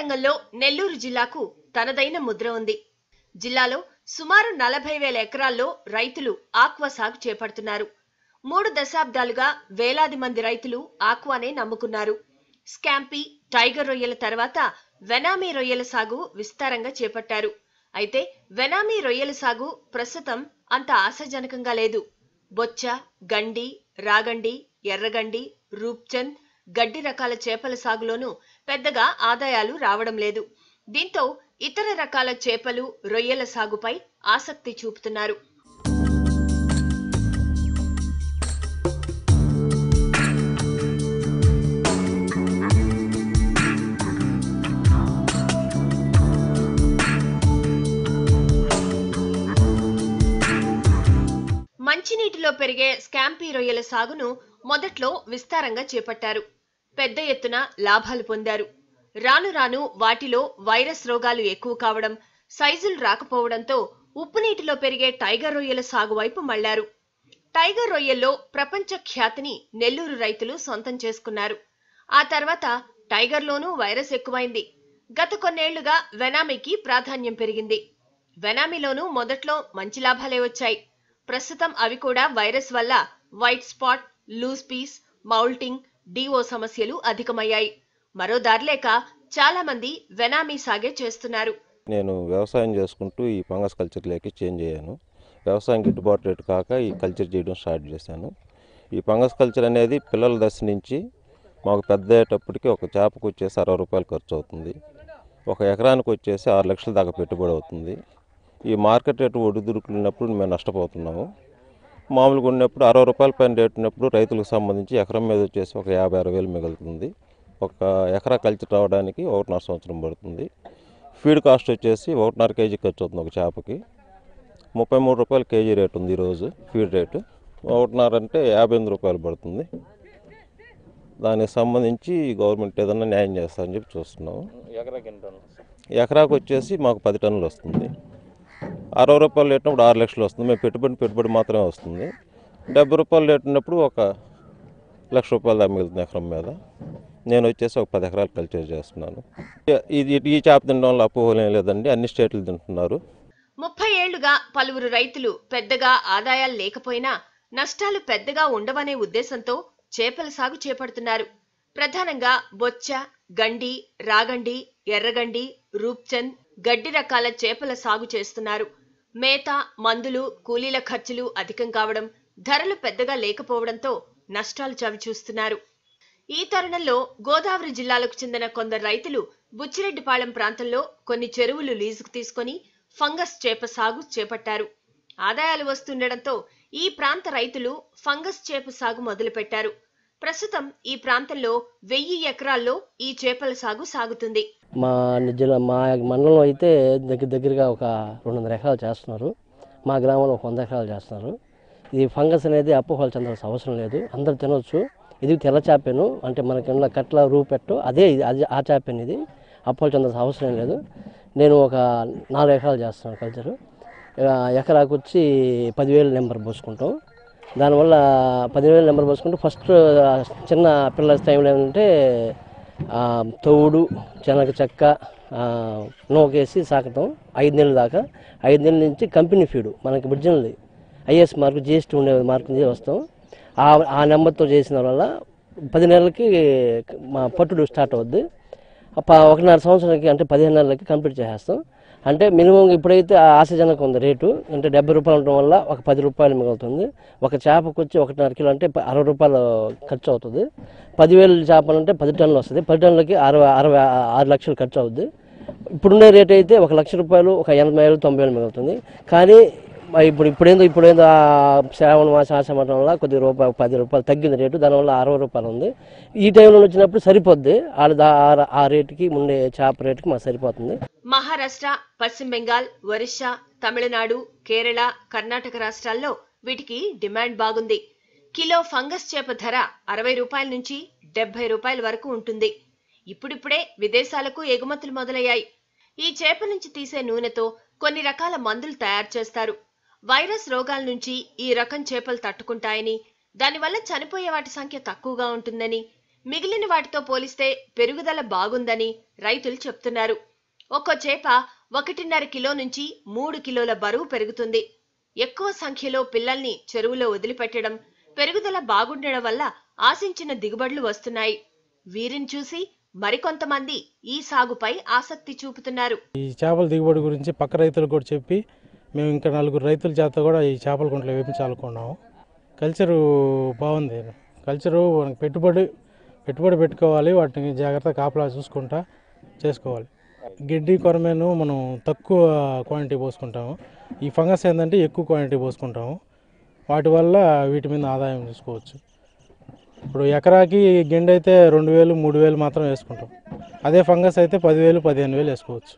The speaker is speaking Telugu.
రంగంలో నెల్లూరు జిల్లాకు తనదైన ముద్ర ఉంది. జిల్లాలో సుమారు నలభై వేల ఎకరాల్లో రైతులు ఆక్వా సాగు చేపడుతున్నారు. మూడు దశాబ్దాలుగా వేలాది మంది రైతులు ఆక్వానే నమ్ముకున్నారు. స్కాంపీ టైగర్ రొయ్యల తర్వాత వెనామీ రొయ్యల సాగు విస్తారంగా చేపట్టారు. అయితే వెనామీ రొయ్యల సాగు ప్రస్తుతం అంత ఆశాజనకంగా లేదు. బొచ్చ గండి రాగండి ఎర్రగండి రూప్చంద్ గడ్డి రకాల చేపల సాగులోనూ పెద్దగా ఆదాయాలు రావడం లేదు. దీంతో ఇతర రకాల చేపలు రొయ్యల సాగుపై ఆసక్తి చూపుతున్నారు. మంచినీటిలో పెరిగే స్కాంపీ రొయ్యల సాగును మొదట్లో విస్తారంగా చేపట్టారు. పెద్ద ఎత్తున లాభాలు పొందారు. రాను రాను వాటిలో వైరస్ రోగాలు ఎక్కువ కావడం సైజులు రాకపోవడంతో ఉప్పు నీటిలో పెరిగే టైగర్ రొయ్యల సాగు వైపు మళ్ళారు. టైగర్ రొయ్యల్లో ప్రపంచ ఖ్యాతిని నెల్లూరు రైతులు సొంతం చేసుకున్నారు. ఆ తర్వాత టైగర్లోనూ వైరస్ ఎక్కువైంది. గత కొన్నేళ్ళుగా వెనామీకి ప్రాధాన్యం పెరిగింది. వెనామీలోనూ మొదట్లో మంచి లాభాలే వచ్చాయి. ప్రస్తుతం అవి కూడా వైరస్ వల్ల white spot loose piece moulting DO సమస్యలు అధికమయ్యాయి. మరో దారిలేక చాలా మంది వెనామీ సాగే చేస్తున్నారు. నేను వ్యవసాయం చేసుకుంటూ ఈ ఫంగస్ కల్చర్లోకి చేంజ్ అయ్యాను. వ్యవసాయం గిట్టుబాటు రేటు కాక ఈ కల్చర్ చేయడం స్టార్ట్ చేశాను. ఈ ఫంగస్ కల్చర్ అనేది పిల్లల దశ నుంచి మాకు పెద్ద అయ్యేటప్పటికి ఒక చేపకు వచ్చేసి అరవై రూపాయలు ఖర్చు అవుతుంది. ఒక ఎకరానికి వచ్చేసి ఆరు లక్షల దాకా పెట్టుబడి అవుతుంది. ఈ మార్కెట్ రేటు ఒడిదుడుకున్నప్పుడు మేము నష్టపోతున్నాము. మామూలుగా ఉన్నప్పుడు అరవై రూపాయల పైన రేటు ఉన్నప్పుడు రైతులకు సంబంధించి ఎకరం మీద వచ్చేసి ఒక యాభై అరవై వేలు మిగులుతుంది. ఒక ఎకరా కల్చర్ రావడానికి ఒకటిన్నర సంవత్సరం పడుతుంది. ఫీడ్ కాస్ట్ వచ్చేసి ఒకటిన్నర కేజీ ఖర్చు అవుతుంది ఒక చేపకి. ముప్పై మూడు రూపాయలు కేజీ రేటు ఉంది ఈరోజు ఫీడ్ రేటు. ఒకటిన్నర అంటే యాభై ఎనిమిది రూపాయలు పడుతుంది. దానికి సంబంధించి గవర్నమెంట్ ఏదన్నా న్యాయం చేస్తారని చెప్పి చూస్తున్నాము ఎకరాకు వచ్చేసి మాకు పది టన్నులు వస్తుంది. అరవై రూపాయలు లేటినప్పుడు ఆరు లక్షలు వస్తుంది. మేము పెట్టుబడి పెట్టుబడి మాత్రమే వస్తుంది. డెబ్బై రూపాయలు లేటినప్పుడు ఒక లక్ష రూపాయలు దాకా మిగులుతుంది ఎకరం మీద. నేను వచ్చేసి ఒక పది ఎకరాలు కల్చర్ చేస్తున్నాను. ఇది ఈ చేప తినడం వల్ల అపోహలు ఏం లేదండి. అన్ని స్టేట్లు తింటున్నారు. ముప్పై ఏళ్ళుగా పలువురు రైతులు పెద్దగా ఆదాయాలు లేకపోయినా నష్టాలు పెద్దగా ఉండవనే ఉద్దేశంతో చేపల సాగు చేపడుతున్నారు. ప్రధానంగా బొచ్చ గండి రాగండి ఎర్రగండి రూప్చంద్ గడ్డి రకాల చేపల సాగు చేస్తున్నారు. మేత మందులు కూలీల ఖర్చులు అధికం కావడం ధరలు పెద్దగా లేకపోవడంతో నష్టాలు చవిచూస్తున్నారు. ఈ తరుణంలో గోదావరి జిల్లాలకు చెందిన కొందరు రైతులు బుచ్చిరెడ్డిపాళెం ప్రాంతంలో కొన్ని చెరువులు లీజుకు తీసుకొని ఫంగస్ చేప సాగు చేపట్టారు. ఆదాయాలు వస్తుండటంతో ఈ ప్రాంత రైతులు ఫంగస్ చేప సాగు మొదలుపెట్టారు. ప్రస్తుతం ఈ ప్రాంతంలో వెయ్యి ఎకరాల్లో ఈ చేపల సాగు సాగుతుంది. మా జిల్లా మా మండలంలో అయితే దగ్గర దగ్గరగా ఒక రెండు వందల ఎకరాలు చేస్తున్నారు. మా గ్రామంలో ఒక వంద ఎకరాలు చేస్తున్నారు. ఇది ఫంగస్ అనేది అపోహలు చెందాల్సిన అవసరం లేదు. అందరు తినొచ్చు. ఇది తెల్ల చేపను. అంటే మనకి ఇంట్లో కట్ల రూపెట్టు అదే ఇది అది ఆ చేపను ఇది. అపోహలు చెందాల్సిన అవసరం లేదు. నేను ఒక నాలుగు ఎకరాలు చేస్తున్నాను కల్చరు. ఎకరాకు వచ్చి పదివేలు నెంబర్ పోసుకుంటాం. దానివల్ల పదివేలు నెంబర్ పోసుకుంటే ఫస్ట్ చిన్న పిల్లల టైంలో ఏంటంటే తౌడు చెనక చెక్క నూకేసి సాకటం ఐదు నెలల దాకా. ఐదు నెలల నుంచి కంపెనీ ఫీడు మనకి ఒరిజినల్ ఐఎస్ మార్క్ జిఎస్టీ ఉండే మార్క్ నుంచి వస్తాం. ఆ ఆ నెంబర్తో చేసిన వల్ల పది నెలలకి మా పట్టుడు స్టార్ట్ అవుద్ది. ఒకన్నర ప- సంవత్సరానికి అంటే పదిహేను నెలలకి కంప్లీట్ చేసేస్తాం. అంటే మినిమం ఇప్పుడైతే ఆ ఆశాజనకం ఉంది రేటు. అంటే డెబ్బై రూపాయలు ఉండడం వల్ల ఒక పది రూపాయలు మిగులుతుంది. ఒక చేపకు వచ్చి ఒకటిన్నర కిలో అంటే అరవై రూపాయలు ఖర్చు అవుతుంది పదివేలు చేపలు అంటే పది టన్నులు వస్తుంది. పది టన్నులకి అరవై అరవై ఆరు లక్షలు ఖర్చు అవుతుంది ఇప్పుడున్న రేట్ అయితే ఒక లక్ష రూపాయలు ఒక ఎనభై వేలు తొంభై వేలు మిగులుతుంది. కానీ ఇప్పుడు ఇప్పుడేందో ఇప్పుడేందో ఆ శ్రావణ మాసం ఆశమటం వల్ల కొద్ది రూపాయలు పది రూపాయలు తగ్గింది రేటు దానివల్ల అరవై రూపాయలు ఉంది. ఈ టైంలో వచ్చినప్పుడు సరిపోద్ది. ఆడ ఆ- ఆ రేటుకి ఉండే చేప రేటుకి మాకు సరిపోతుంది. మహారాష్ట్ర పశ్చిమ బెంగాల్ ఒరిస్సా తమిళనాడు కేరళ కర్ణాటక రాష్ట్రాల్లో వీటికి డిమాండ్ బాగుంది. కిలో ఫంగస్ చేప ధర అరవై రూపాయల నుంచి డెబ్బై రూపాయల వరకు ఉంటుంది. ఇప్పుడిప్పుడే విదేశాలకు ఎగుమతులు మొదలయ్యాయి. ఈ చేప నుంచి తీసే నూనెతో కొన్ని రకాల మందులు తయారు చేస్తారు. వైరస్ రోగాల నుంచి ఈ రకం చేపలు తట్టుకుంటాయని దానివల్ల చనిపోయే వాటి సంఖ్య తక్కువగా ఉంటుందని మిగిలిన వాటితో పోలిస్తే పెరుగుదల బాగుందని రైతులు చెప్తున్నారు. ఒక్కో చేప ఒకటిన్నర కిలో నుంచి మూడు కిలోల బరువు పెరుగుతుంది. ఎక్కువ సంఖ్యలో పిల్లల్ని చెరువులో వదిలిపెట్టడం పెరుగుదల బాగుండడం వల్ల ఆశించిన దిగుబడులు వస్తున్నాయి. వీరిని చూసి మరికొంతమంది ఈ సాగుపై ఆసక్తి చూపుతున్నారు. ఈ చేపల దిగుబడి గురించి పక్క రైతులు కూడా చెప్పి మేము ఇంకా నలుగురు రైతుల చేత కూడా ఈ చేపల గుంటలు వేపించాలనుకున్నాము కల్చరు బాగుంది. కల్చరు మనకి పెట్టుబడి పెట్టుబడి పెట్టుకోవాలి. వాటిని జాగ్రత్తగా కాపలా చూసుకుంటా చేసుకోవాలి. గిడ్డి కొరమేను మనం తక్కువ క్వాంటిటీ పోసుకుంటాము. ఈ ఫంగస్ ఏంటంటే ఎక్కువ క్వాంటిటీ పోసుకుంటాము. వాటి వల్ల వీటి మీద ఆదాయం చూసుకోవచ్చు. ఇప్పుడు ఎకరాకి గిండి అయితే రెండు వేలు మూడు వేలు మాత్రం వేసుకుంటాం. అదే ఫంగస్ అయితే పదివేలు పదిహేను వేలు వేసుకోవచ్చు.